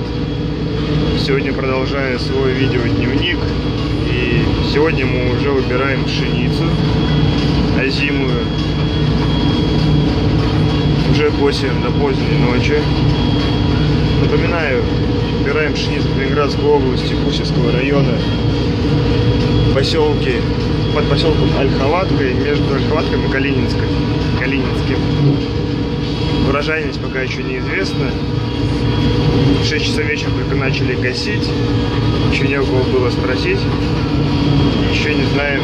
привет! Сегодня продолжаю свой видеодневник и сегодня мы уже выбираем пшеницу озимую уже косим до поздней ночи. Напоминаю, выбираем пшеницу Ленинградской области, Кусевского района, поселке, под поселком Ольховаткой, между Ольховаткой и Калининской, Калининским. Урожайность пока еще неизвестна. В 6 часов вечера только начали косить. Еще не у кого было спросить. Еще не знаем,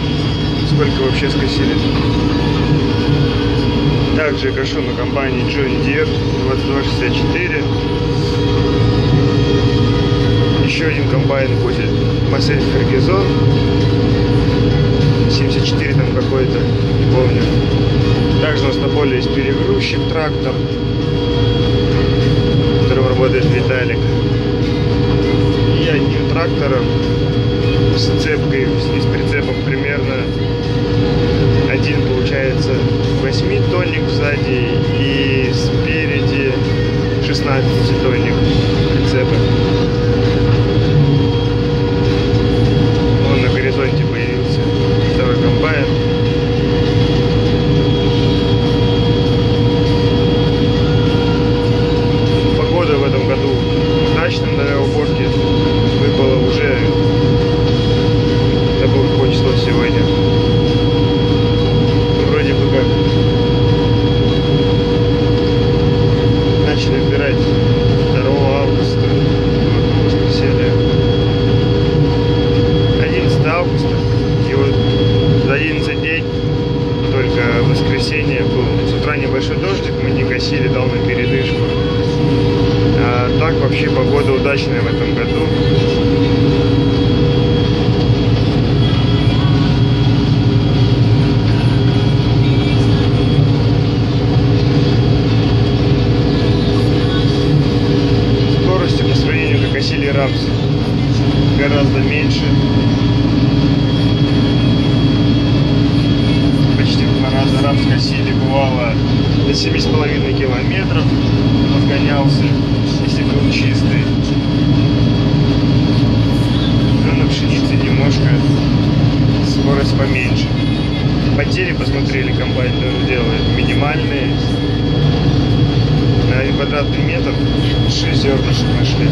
сколько вообще скосили. Также кашу на компании John Deere 2264. Еще один комбайн косит Массель Фергизон. Перегрузчик, трактор, которым работает Виталик. И одним трактором с цепкой с прицепом примерно один получается 8 тонник сзади и спереди 16 тонник прицепа. Он на горизонте появился второй комбайн. Погода в этом году уборке выпала уже какое число сегодня. Вроде бы как начали выбирать 2 августа, вот, воскресенье. 11 августа. И вот за 11 дней только воскресенье был. С утра небольшой дождик, мы не косили, дал на передышку. Так вообще погода удачная в этом году. Скорости по сравнению как косили рапс гораздо меньше. Почти в два раза рапс косили, бывало до 7,5 километров разгонялся, скорость поменьше. Потери посмотрели, комбайн делает минимальные. На квадратный метр 6 зернышек нашли.